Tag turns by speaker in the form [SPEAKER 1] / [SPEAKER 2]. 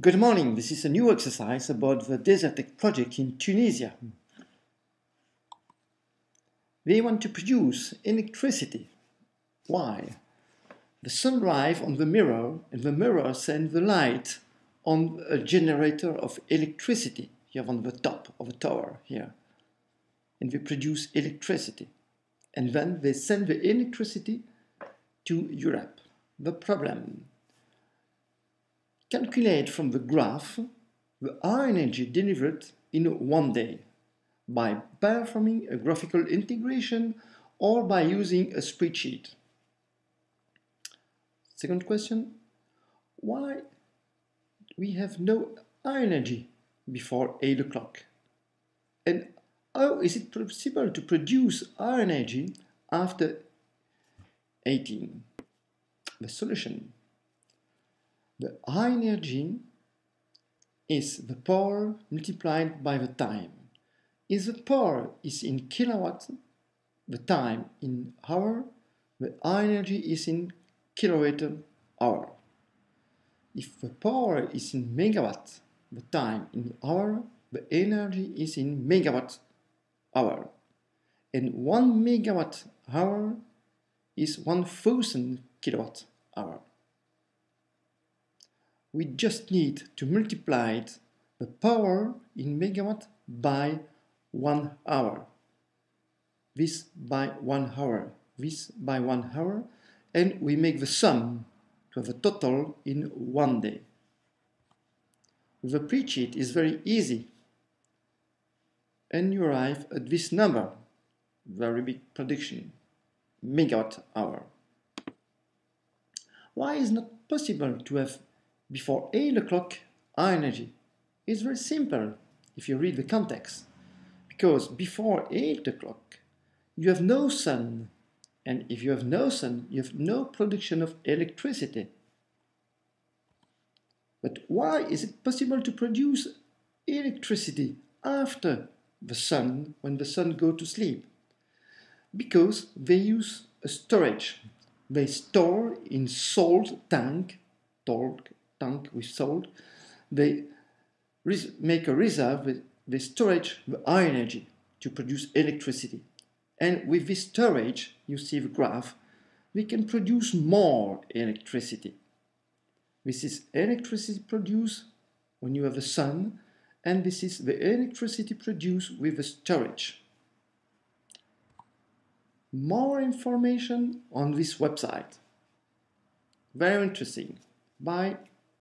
[SPEAKER 1] Good morning, this is a new exercise about the Desertec project in Tunisia. They want to produce electricity. Why? The sun arrives on the mirror and the mirror sends the light on a generator of electricity. Have on the top of a tower here. And they produce electricity. And then they send the electricity to Europe. The problem Calculate from the graph the energy delivered in one day by performing a graphical integration or by using a spreadsheet. Second question, why we have no energy before 8 o'clock? And how is it possible to produce energy after 18? The solution the high energy is the power multiplied by the time. If the power is in kilowatt, the time in hour, the high energy is in kilowatt hour. If the power is in megawatt, the time in hour, the energy is in megawatt hour. And one megawatt hour is 1000 kilowatt hour we just need to multiply the power in megawatt by one hour. This by one hour, this by one hour, and we make the sum to have a total in one day. The spreadsheet is very easy, and you arrive at this number, very big prediction, megawatt hour. Why is not possible to have before 8 o'clock energy is very simple if you read the context. Because before 8 o'clock, you have no sun. And if you have no sun, you have no production of electricity. But why is it possible to produce electricity after the sun, when the sun go to sleep? Because they use a storage. They store in salt tank, salt tank with salt, they make a reserve with the storage the high energy to produce electricity. And with this storage, you see the graph, we can produce more electricity. This is electricity produced when you have the sun, and this is the electricity produced with the storage. More information on this website. Very interesting. Bye.